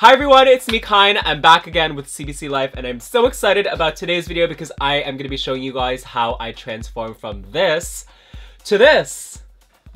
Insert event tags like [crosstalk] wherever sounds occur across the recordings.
Hi everyone, it's me Kyne. I'm back again with CBC Life and I'm so excited about today's video because I am going to be showing you guys how I transform from this to this.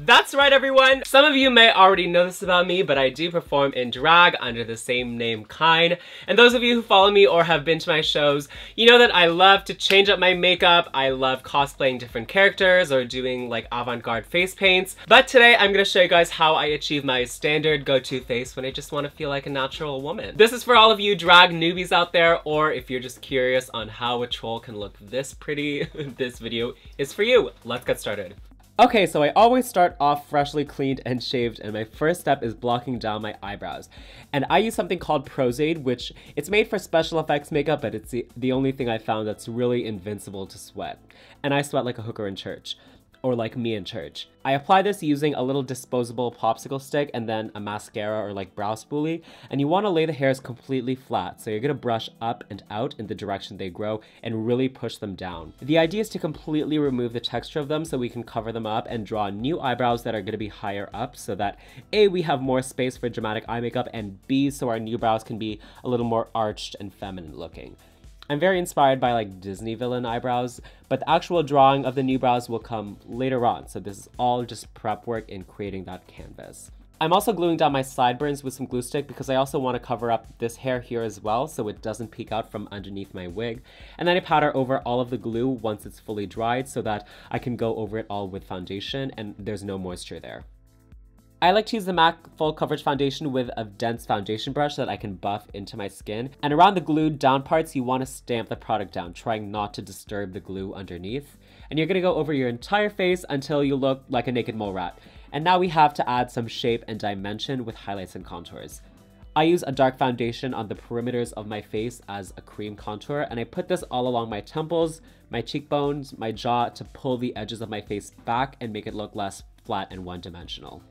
That's right everyone! Some of you may already know this about me, but I do perform in drag under the same name Kyne. And those of you who follow me or have been to my shows, you know that I love to change up my makeup, I love cosplaying different characters or doing like avant-garde face paints. But today I'm gonna show you guys how I achieve my standard go-to face when I just want to feel like a natural woman. This is for all of you drag newbies out there, or if you're just curious on how a troll can look this pretty, [laughs] this video is for you. Let's get started. Okay, so I always start off freshly cleaned and shaved, and my first step is blocking down my eyebrows. And I use something called Pros-Aide, which it's made for special effects makeup, but it's the, the only thing I found that's really invincible to sweat. And I sweat like a hooker in church or like me in church. I apply this using a little disposable popsicle stick and then a mascara or like brow spoolie, and you want to lay the hairs completely flat, so you're going to brush up and out in the direction they grow and really push them down. The idea is to completely remove the texture of them so we can cover them up and draw new eyebrows that are going to be higher up so that A, we have more space for dramatic eye makeup, and B, so our new brows can be a little more arched and feminine looking. I'm very inspired by like Disney villain eyebrows, but the actual drawing of the new brows will come later on, so this is all just prep work in creating that canvas. I'm also gluing down my sideburns with some glue stick because I also want to cover up this hair here as well so it doesn't peek out from underneath my wig. And then I powder over all of the glue once it's fully dried so that I can go over it all with foundation and there's no moisture there. I like to use the MAC Full Coverage Foundation with a dense foundation brush that I can buff into my skin. And around the glued down parts, you want to stamp the product down, trying not to disturb the glue underneath. And you're going to go over your entire face until you look like a naked mole rat. And now we have to add some shape and dimension with highlights and contours. I use a dark foundation on the perimeters of my face as a cream contour, and I put this all along my temples, my cheekbones, my jaw to pull the edges of my face back and make it look less flat and one-dimensional.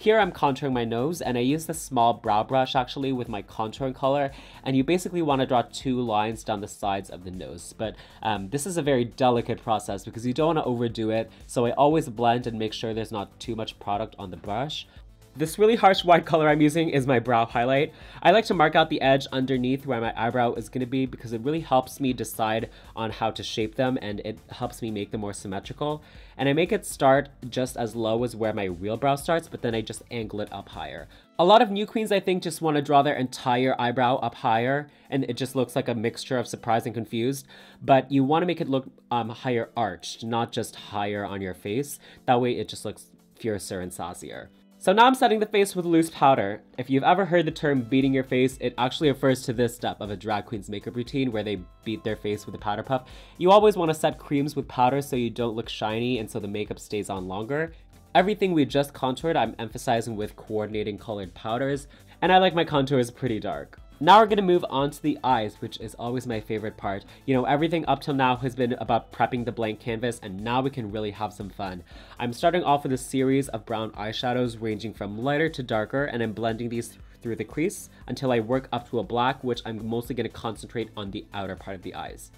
Here I'm contouring my nose and I use the small brow brush actually with my contouring color and you basically want to draw two lines down the sides of the nose but um, this is a very delicate process because you don't want to overdo it so I always blend and make sure there's not too much product on the brush. This really harsh white color I'm using is my brow highlight. I like to mark out the edge underneath where my eyebrow is going to be because it really helps me decide on how to shape them and it helps me make them more symmetrical. And I make it start just as low as where my real brow starts, but then I just angle it up higher. A lot of new queens, I think, just want to draw their entire eyebrow up higher, and it just looks like a mixture of surprised and confused. But you want to make it look um, higher arched, not just higher on your face. That way it just looks fiercer and saucier. So now I'm setting the face with loose powder. If you've ever heard the term beating your face, it actually refers to this step of a drag queen's makeup routine where they beat their face with a powder puff. You always want to set creams with powder so you don't look shiny and so the makeup stays on longer. Everything we just contoured, I'm emphasizing with coordinating colored powders, and I like my contours pretty dark. Now we're gonna move on to the eyes, which is always my favorite part. You know, everything up till now has been about prepping the blank canvas, and now we can really have some fun. I'm starting off with a series of brown eyeshadows ranging from lighter to darker, and I'm blending these through the crease until I work up to a black, which I'm mostly gonna concentrate on the outer part of the eyes.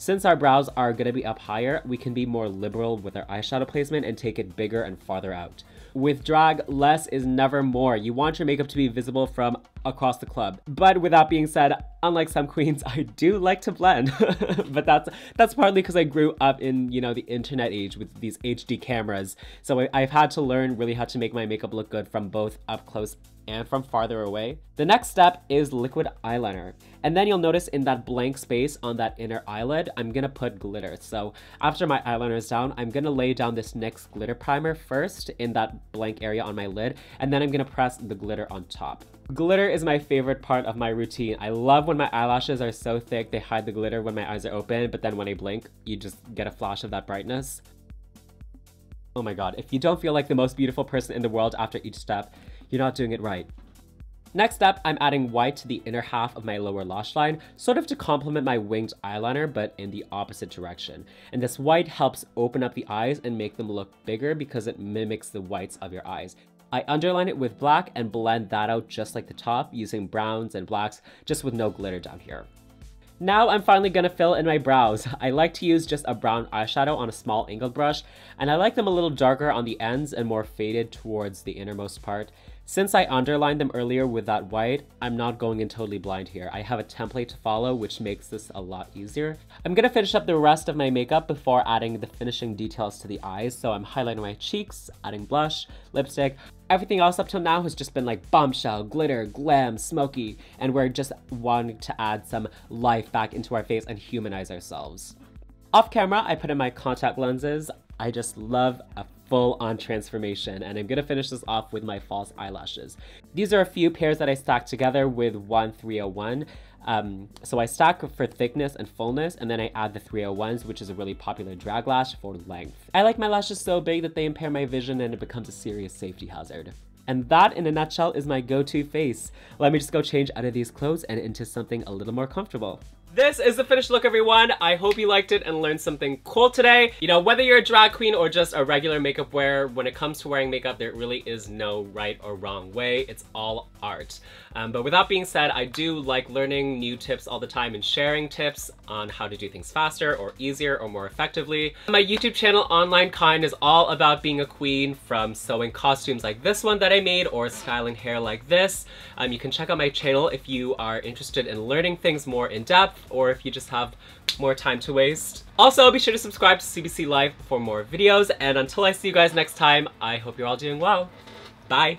Since our brows are going to be up higher, we can be more liberal with our eyeshadow placement and take it bigger and farther out. With drag, less is never more. You want your makeup to be visible from across the club. But with that being said, unlike some [laughs] queens, I do like to blend. [laughs] but that's that's partly because I grew up in, you know, the internet age with these HD cameras. So I, I've had to learn really how to make my makeup look good from both up close and from farther away. The next step is liquid eyeliner. And then you'll notice in that blank space on that inner eyelid, I'm gonna put glitter. So after my eyeliner is down, I'm gonna lay down this NYX glitter primer first in that blank area on my lid, and then I'm gonna press the glitter on top. Glitter is my favorite part of my routine. I love when my eyelashes are so thick they hide the glitter when my eyes are open, but then when I blink, you just get a flash of that brightness. Oh my god, if you don't feel like the most beautiful person in the world after each step, you're not doing it right. Next up, I'm adding white to the inner half of my lower lash line, sort of to complement my winged eyeliner, but in the opposite direction. And this white helps open up the eyes and make them look bigger because it mimics the whites of your eyes. I underline it with black and blend that out just like the top, using browns and blacks, just with no glitter down here. Now I'm finally gonna fill in my brows. [laughs] I like to use just a brown eyeshadow on a small angled brush, and I like them a little darker on the ends and more faded towards the innermost part. Since I underlined them earlier with that white, I'm not going in totally blind here. I have a template to follow, which makes this a lot easier. I'm gonna finish up the rest of my makeup before adding the finishing details to the eyes. So I'm highlighting my cheeks, adding blush, lipstick. Everything else up till now has just been like bombshell, glitter, glam, smoky, and we're just wanting to add some life back into our face and humanize ourselves. Off camera, I put in my contact lenses. I just love a full-on transformation and I'm gonna finish this off with my false eyelashes. These are a few pairs that I stacked together with one 301. Um, so I stack for thickness and fullness and then I add the 301s which is a really popular drag lash for length. I like my lashes so big that they impair my vision and it becomes a serious safety hazard. And that, in a nutshell, is my go-to face. Let me just go change out of these clothes and into something a little more comfortable. This is the finished look, everyone. I hope you liked it and learned something cool today. You know, whether you're a drag queen or just a regular makeup wearer, when it comes to wearing makeup, there really is no right or wrong way. It's all art. Um, but with that being said, I do like learning new tips all the time and sharing tips on how to do things faster or easier or more effectively. My YouTube channel, Online Kyne, is all about being a queen from sewing costumes like this one that I made or styling hair like this. Um, you can check out my channel if you are interested in learning things more in depth or if you just have more time to waste. Also, be sure to subscribe to CBC Life for more videos, and until I see you guys next time, I hope you're all doing well. Bye!